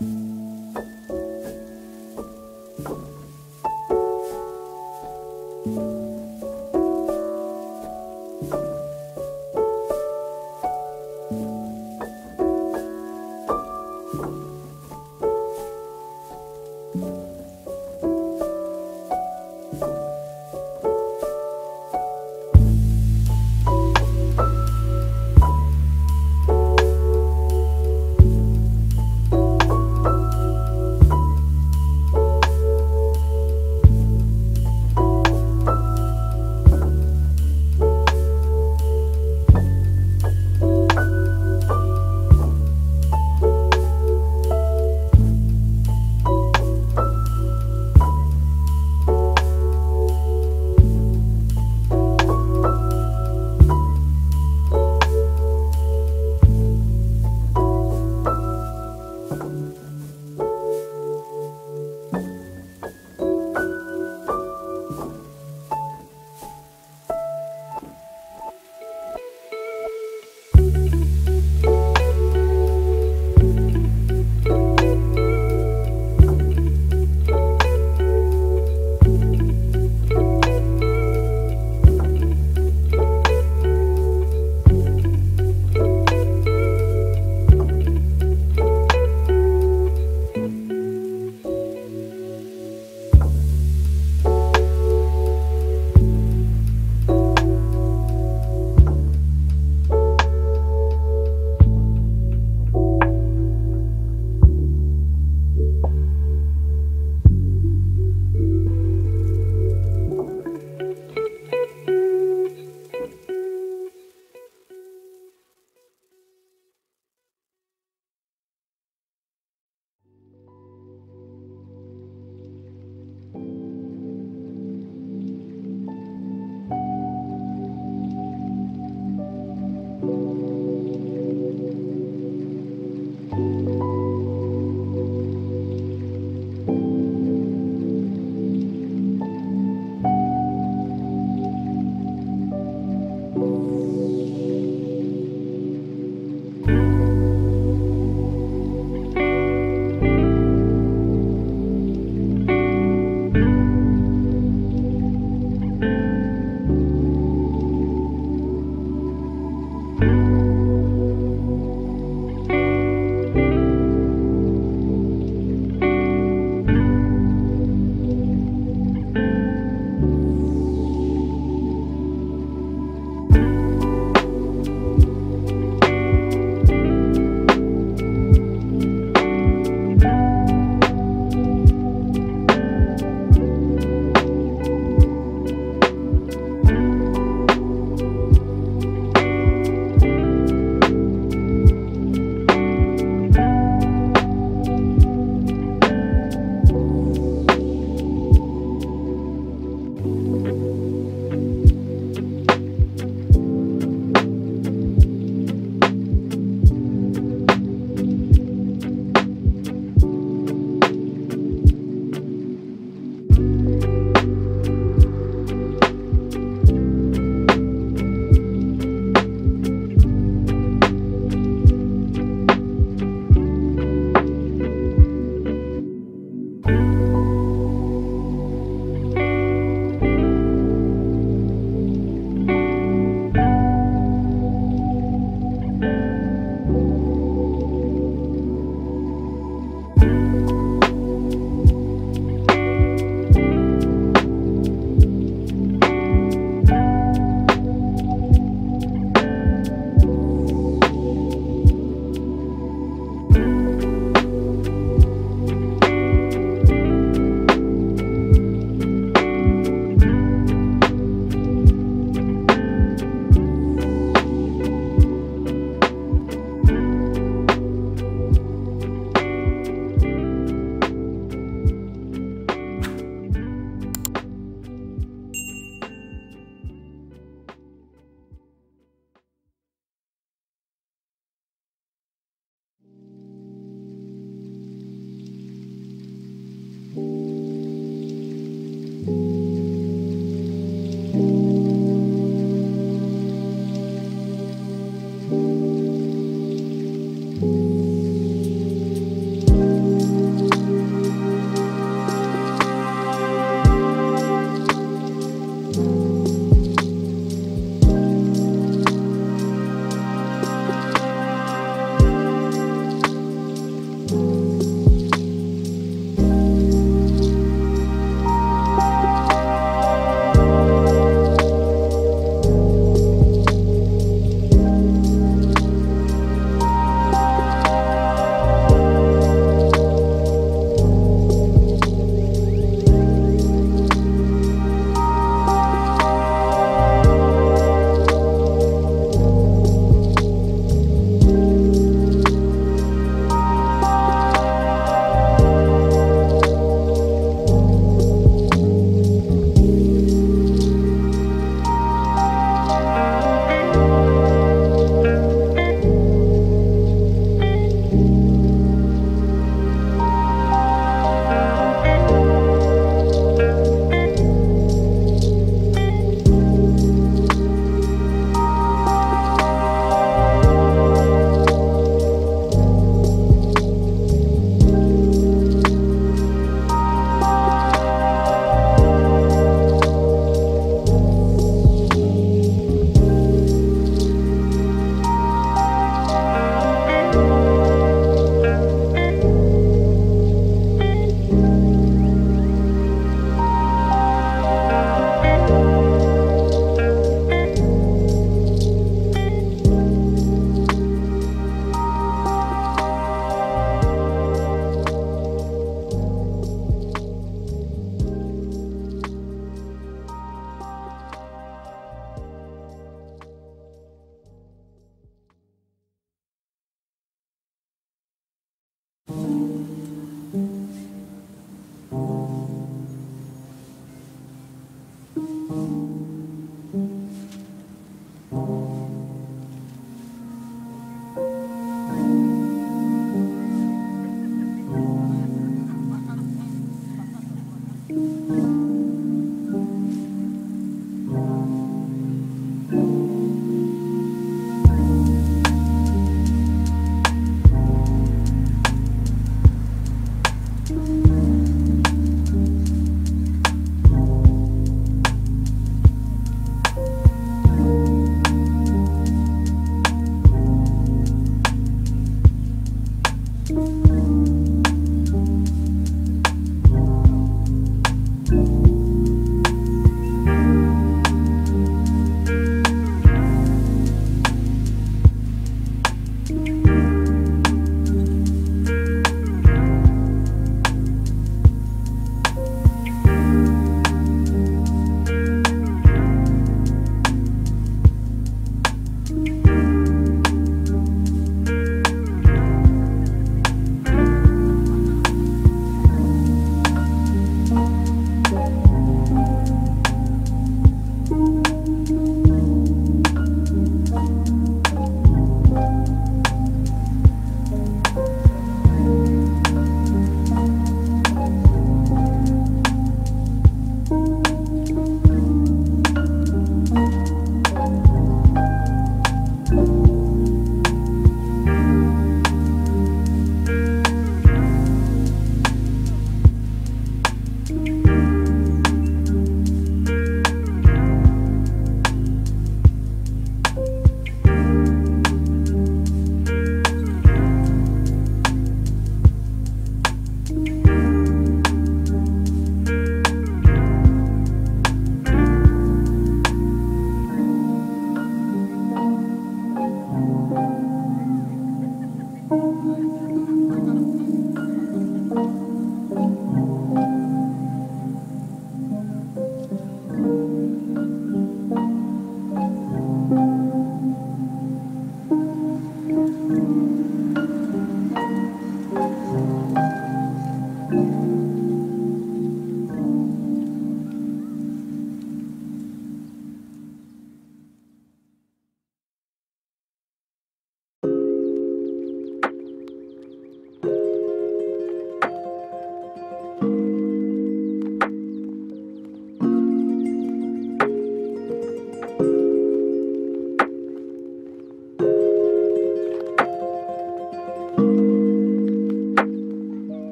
you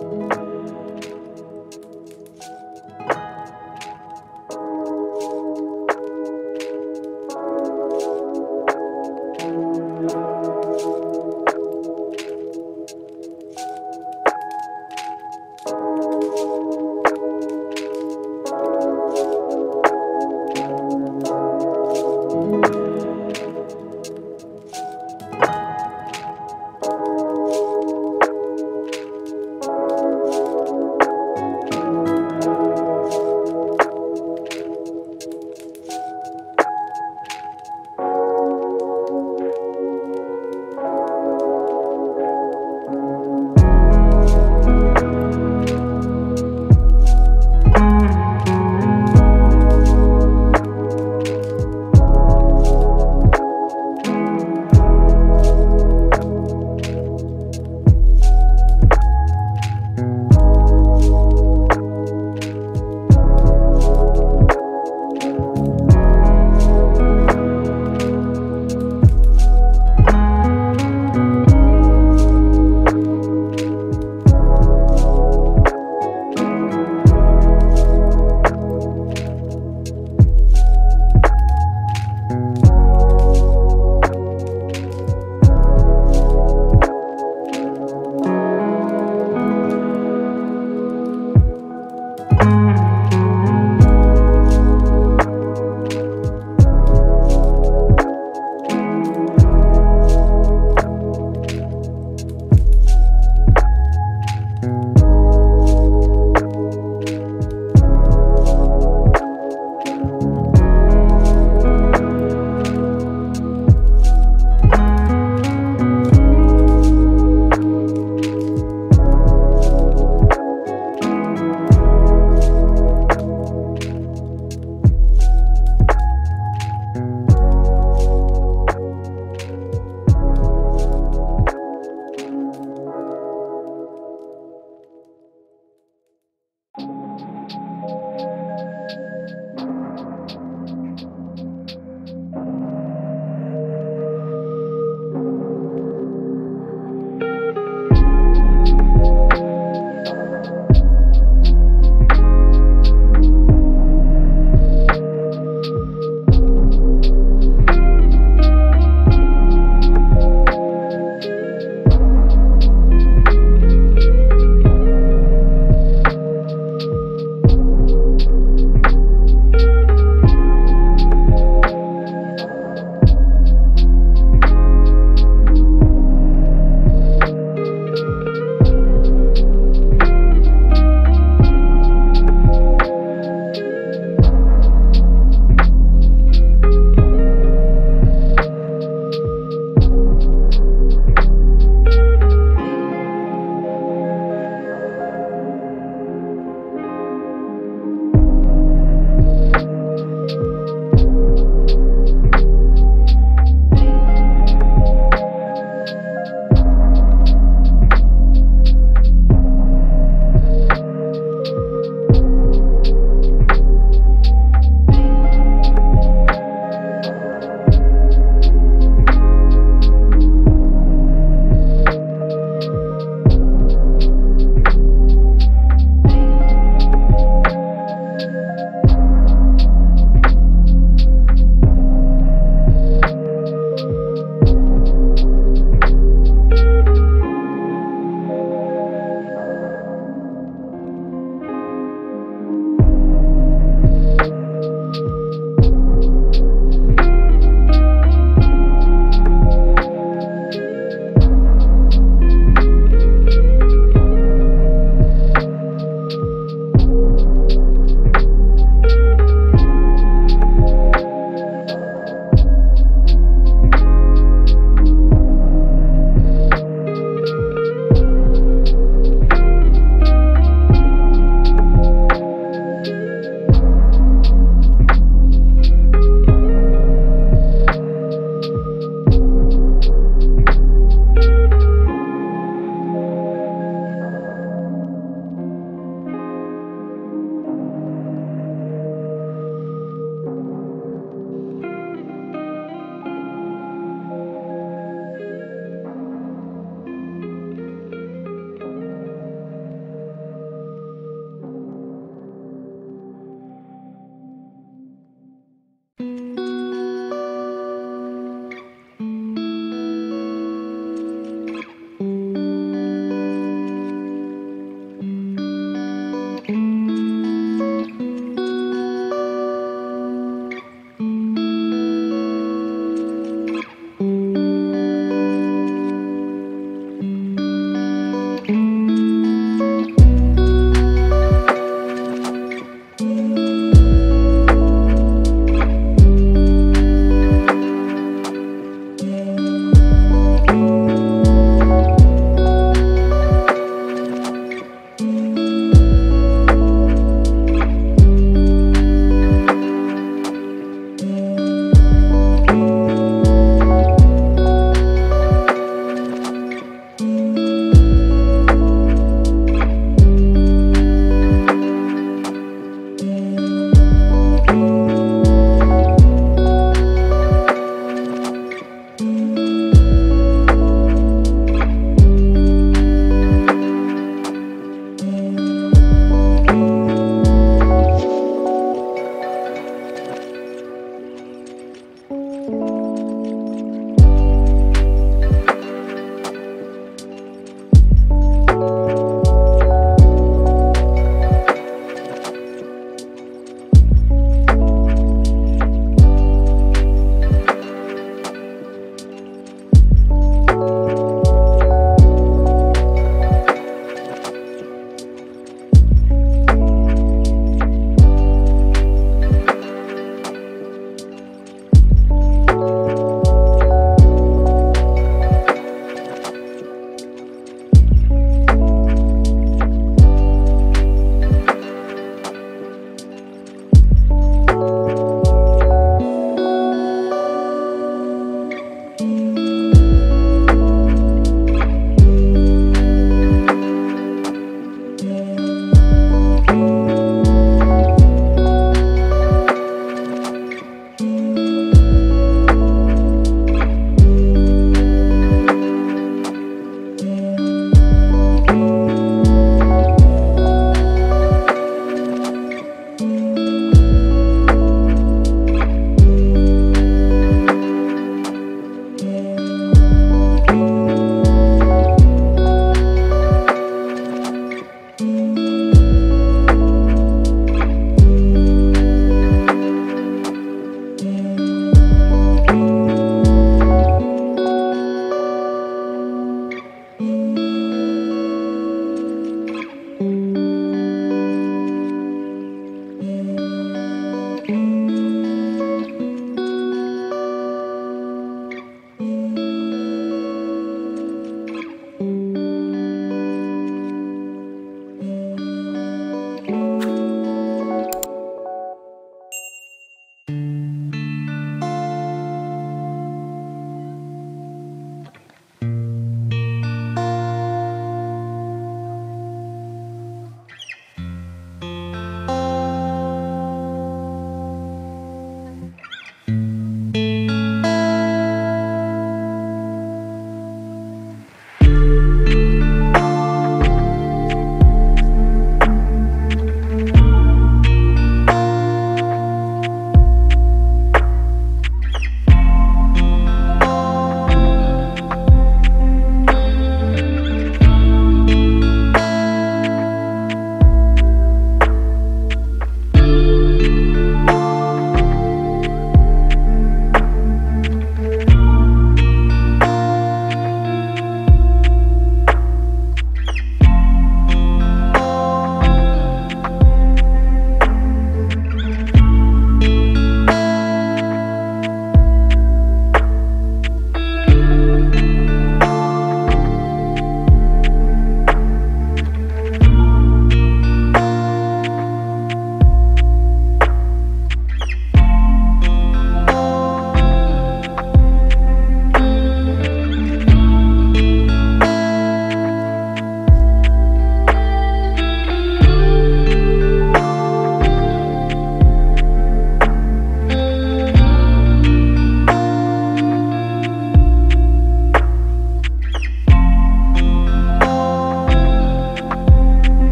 Bye.